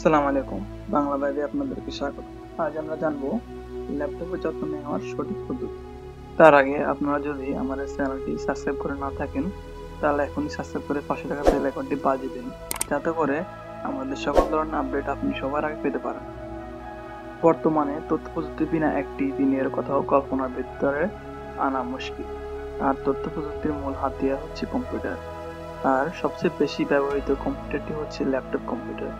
আসসালামু আলাইকুম, বাংলা ভাইবে আপনাদেরকে স্বাগত। আজ আমরা জানব ল্যাপটপের যত্ন নেওয়ার সঠিক পদ্ধতি। তার আগে আপনারা যদি আমাদের চ্যানেলটি সাবস্ক্রাইব করে না থাকেন, তাহলে এখনই সাবস্ক্রাইব করে পাশে থাকা বেল আইকনটি বাজিয়ে দিন, যাতে করে আমাদের সকল ধরনের আপডেট আপনি সবার আগে পেতে পারেন। বর্তমানে তথ্য প্রযুক্তি বিনা একটি দিনের কথাও কল্পনার ভিতরে আনা মুশকিল। আর তথ্য প্রযুক্তির মূল হাতিয়ার হচ্ছে কম্পিউটার আর সবচেয়ে বেশি ব্যবহৃত কম্পিউটারটি হচ্ছে ল্যাপটপ কম্পিউটার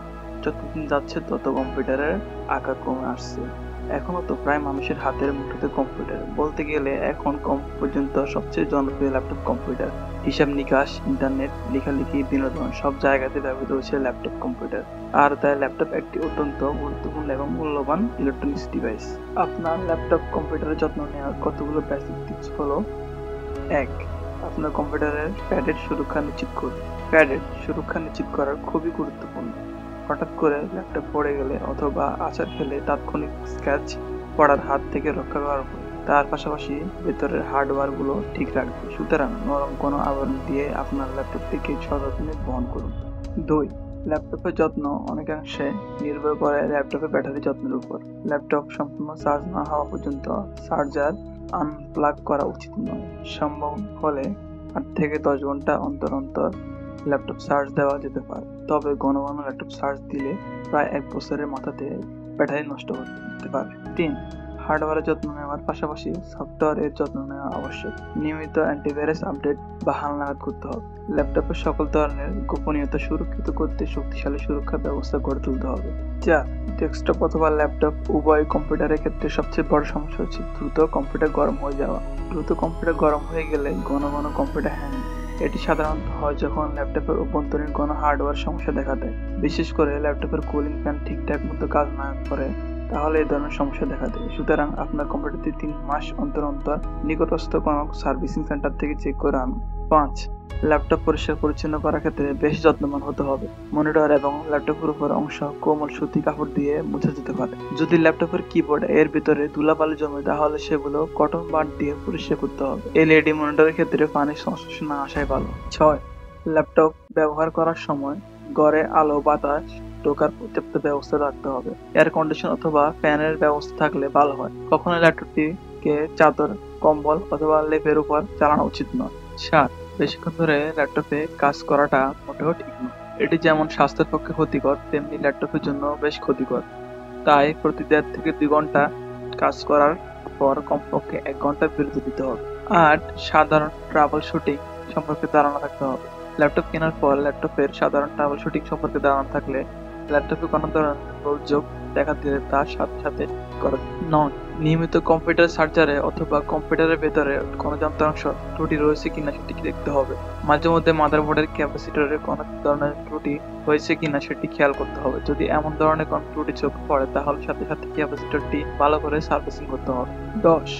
যতদিন যাচ্ছে, তত কম্পিউটারের আকার কমে আসছে। এখনও তো প্রায় মানুষের হাতের মুঠোতে কম্পিউটার। বলতে গেলে, এখন কম পর্যন্ত সবচেয়ে জনপ্রিয় ল্যাপটপ কম্পিউটার। হিসাব নিকাশ, ইন্টারনেট, লেখালেখি, বিনোদন, সব জায়গাতে ব্যবহৃত হচ্ছে ল্যাপটপ কম্পিউটার। আর তাই ল্যাপটপ একটি অত্যন্ত গুরুত্বপূর্ণ এবং মূল্যবান ইলেকট্রনিক্স ডিভাইস আপনার ল্যাপটপ কম্পিউটারের যত্ন নেওয়ার কতগুলো বেসিক টিপস হলো? এক, আপনার কম্পিউটারের প্যাডের সুরক্ষা নিশ্চিত করুন। প্যাডের সুরক্ষা নিশ্চিত করার খুবই গুরুত্বপূর্ণ। হঠাৎ করে ল্যাপটপ পড়ে গেলে অথবা আচার খেলে তাৎক্ষণিক স্ক্র্যাচ পড়ার হাত থেকে রক্ষা করার উপায়। তার পাশাপাশি ভেতরের হার্ডওয়্যারগুলো ঠিক রাখবে। সুতরাং নরম কোনো আবরণ দিয়ে আপনার ল্যাপটপটিকে সযত্নে বহন করুন। দুই ল্যাপটপের যত্ন অনেকাংশে নির্ভর করে ল্যাপটপের ব্যাটারি যত্নের উপর। ল্যাপটপ সম্পূর্ণ চার্জ না হওয়া পর্যন্ত চার্জার আনপ্লাগ করা উচিত নয়। সম্ভব হলে আট থেকে দশ ঘণ্টা অন্তর অন্তর ল্যাপটপ চার্জ দেওয়া যেতে পারে। তবে ঘন ল্যাপটপ চার্জ দিলে প্রায় এক বছরের মাথাতে ব্যাটারি নষ্ট হতে পারে। তিন হার্ডওয়্যারের যত্ন নেওয়ার পাশাপাশি সফটওয়্যারের যত্ন নেওয়া আবশ্যক। নিয়মিত অ্যান্টিভাইরাস আপডেট বা হালনাগাদ করতে হবে। ল্যাপটপের সকল ধরনের গোপনীয়তা সুরক্ষিত করতে শক্তিশালী সুরক্ষা ব্যবস্থা গড়ে তুলতে হবে। চার ডেস্কটপ অথবা ল্যাপটপ উভয় কম্পিউটারের ক্ষেত্রে সবচেয়ে বড় সমস্যা হচ্ছে দ্রুত কম্পিউটার গরম হয়ে যাওয়া। দ্রুত কম্পিউটার গরম হয়ে গেলে ঘন ঘন কম্পিউটার হ্যাং এটি সাধারণত হয় যখন ল্যাপটপের অভ্যন্তরীণ কোনো হার্ডওয়্যার সমস্যা দেখা দেয়। বিশেষ করে ল্যাপটপের কুলিং ফ্যান ঠিকঠাক মতো কাজ না করে, তাহলে এই ধরনের সমস্যা দেখা দেয়। সুতরাং আপনার কম্পিউটারটি তিন মাস অন্তর অন্তর নিকটস্থ কোনো সার্ভিসিং সেন্টার থেকে চেক করে আনুন। পাঁচ ল্যাপটপ পরিষ্কার পরিচ্ছন্ন করার ক্ষেত্রে বেশ যত্নবান হতে হবে। মনিটর এবং ল্যাপটপের উপর অংশ কোমল সুতি কাপড় দিয়ে মুছে যেতে পারে। যদি ল্যাপটপের কিবোর্ড এর ভিতরে ধুলাবালি জমে, তাহলে সেগুলো কটন বাড দিয়ে পরিষ্কার করতে হবে। এলইডি মনিটরের ক্ষেত্রে পানির সমস্যা না আসাই ভালো। ছয়, ল্যাপটপ ব্যবহার করার সময় ঘরে আলো, বাতাস ঢোকার পর্যাপ্ত ব্যবস্থা রাখতে হবে। এয়ার কন্ডিশন অথবা ফ্যানের ব্যবস্থা থাকলে ভালো হয়। কখনো ল্যাপটপটিকে চাদর, কম্বল অথবা লেপের উপর চালানো উচিত নয়। সাত বেশিক্ষণ ধরে ল্যাপটপে কাজ করাটা মোটেও ঠিক নয় এটি যেমন স্বাস্থ্যের পক্ষে ক্ষতিকর, তেমনি ল্যাপটপের জন্য বেশ ক্ষতিকর। তাই প্রতি দেড় থেকে দুই ঘণ্টা কাজ করার পর কমপক্ষে এক ঘণ্টা বিরতি দিতে হবে। আর সাধারণ ট্রাভেল শুটিং সম্পর্কে ধারণা থাকতে হবে। ল্যাপটপ কেনার পর ল্যাপটপের সাধারণ ট্রাভেল শুটিং সম্পর্কে ধারণা থাকলে ল্যাপটপে কোনো ধরনের গোলযোগ দেখা দিলে তার সাথে সাথে করা নন নিয়মিত কম্পিউটার সার্জারে অথবা কম্পিউটারের ভেতরে কোনো যন্ত্রাংশ ত্রুটি রয়েছে কিনা সেটিকে দেখতে হবে। মাঝে মধ্যে মাদারবোর্ডের ক্যাপাসিটরে কোনো ধরনের ত্রুটি হয়েছে কিনা সেটি খেয়াল করতে হবে। যদি এমন ধরনের কোনো ত্রুটি চোখে পড়ে, তাহলে সাথে সাথে ক্যাপাসিটরটি ভালো করে সার্ভিসিং করতে হবে। দশ,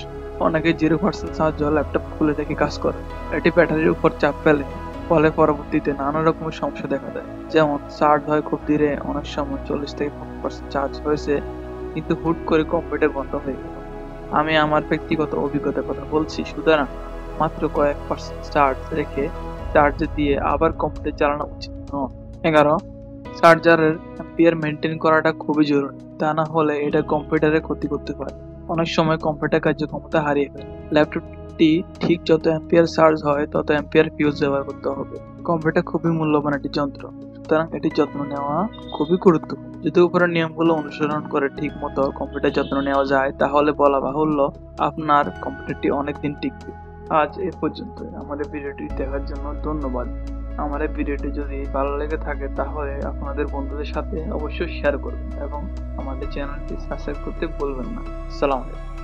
অনেকে জিরো পার্সেন্ট সাহায্য ল্যাপটপ খুলে দেখে কাজ করে। এটি ব্যাটারির উপর চাপ ফেলে। ফলে পরবর্তীতে নানা রকমের সমস্যা দেখা দেয়। যেমন, চার্জ হয় খুব ধীরে, অনেক সময় চল্লিশ থেকে পঞ্চাশ পার্সেন্ট চার্জ হয়েছে, কিন্তু হুট করে কম্পিউটার বন্ধ হয়ে গেল। আমি আমার ব্যক্তিগত অভিজ্ঞতার কথা বলছি, সুতরাং মাত্র কয়েক পার্সেন্ট চার্জ রেখে চার্জ দিয়ে আবার কম্পিউটার চালানো উচিত নয়। এগারো, চার্জারের অ্যাম্পিয়ার মেনটেন করাটা খুবই জরুরি। তা না হলে এটা কম্পিউটারে ক্ষতি করতে পারে। অনেক সময় কম্পিউটার কার্যক্ষমতা হারিয়ে ফেলে। ল্যাপটপটি ঠিক যত অ্যাম্পিয়ার চার্জ হয়, তত অ্যাম্পিয়ার ফিউজ ব্যবহার করতে হবে। কম্পিউটার খুবই মূল্যবান একটি যন্ত্র, সুতরাং এটির যত্ন নেওয়া খুবই গুরুত্বপূর্ণ। যদি উপরের নিয়মগুলো অনুসরণ করে ঠিক মতো কম্পিউটার যত্ন নেওয়া যায়, তাহলে বলা বাহুল্য আপনার কম্পিউটারটি অনেকদিন টিকবে। আজ এ পর্যন্ত আমাদের ভিডিওটি দেখার জন্য ধন্যবাদ। আমার এই ভিডিওটি যদি ভালো লেগে থাকে তাহলে আপনাদের বন্ধুদের সাথে অবশ্যই শেয়ার করবেন এবং আমাদের চ্যানেলটি সাবস্ক্রাইব করতে ভুলবেন না। সালাম আলাইকুম।